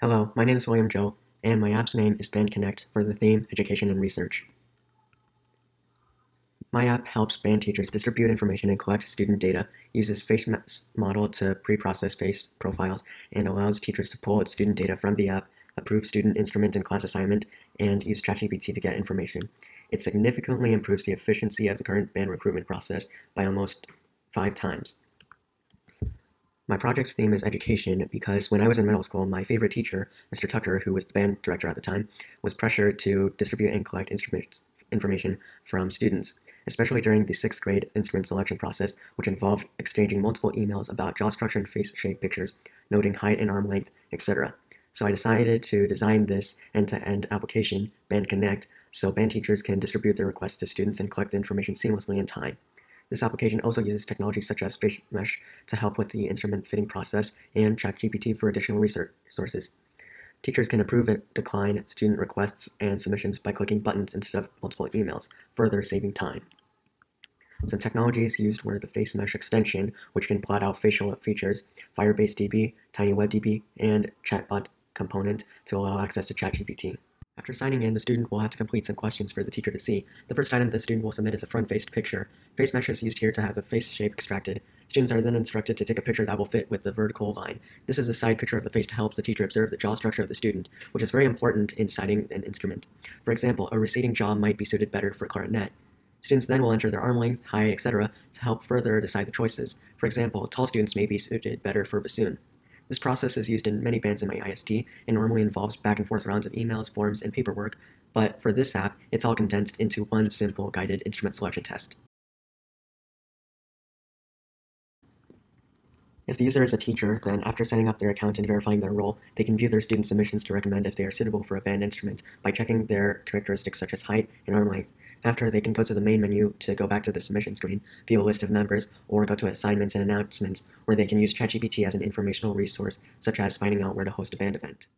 Hello, my name is William Zhou, and my app's name is Band Connect for the theme Education and Research. My app helps band teachers distribute information and collect student data, uses face model to pre-process face profiles, and allows teachers to pull student data from the app, approve student instrument and class assignment, and use ChatGPT to get information. It significantly improves the efficiency of the current band recruitment process by almost five times. My project's theme is education because when I was in middle school, my favorite teacher, Mr. Tucker, who was the band director at the time, was pressured to distribute and collect instrument information from students, especially during the sixth grade instrument selection process, which involved exchanging multiple emails about jaw structure and face shape pictures, noting height and arm length, etc. So I decided to design this end-to-end -end application, Band Connect, so band teachers can distribute their requests to students and collect information seamlessly in time. This application also uses technology such as Face Mesh to help with the instrument fitting process and ChatGPT for additional research sources. Teachers can approve and decline student requests and submissions by clicking buttons instead of multiple emails, further saving time. Some technologies used were the Face Mesh extension, which can plot out facial features, Firebase DB, TinyWebDB, and Chatbot component to allow access to ChatGPT. After signing in, the student will have to complete some questions for the teacher to see. The first item the student will submit is a front-faced picture. Face mesh is used here to have the face shape extracted. Students are then instructed to take a picture that will fit with the vertical line. This is a side picture of the face to help the teacher observe the jaw structure of the student, which is very important in deciding an instrument. For example, a receding jaw might be suited better for clarinet. Students then will enter their arm length, height, etc. to help further decide the choices. For example, tall students may be suited better for bassoon. This process is used in many bands in my IST and normally involves back and forth rounds of emails, forms, and paperwork, but for this app, it's all condensed into one simple guided instrument selection test. If the user is a teacher, then after setting up their account and verifying their role, they can view their student submissions to recommend if they are suitable for a band instrument by checking their characteristics such as height and arm length, after, they can go to the main menu to go back to the submission screen, view a list of members, or go to assignments and announcements, where they can use ChatGPT as an informational resource, such as finding out where to host a band event.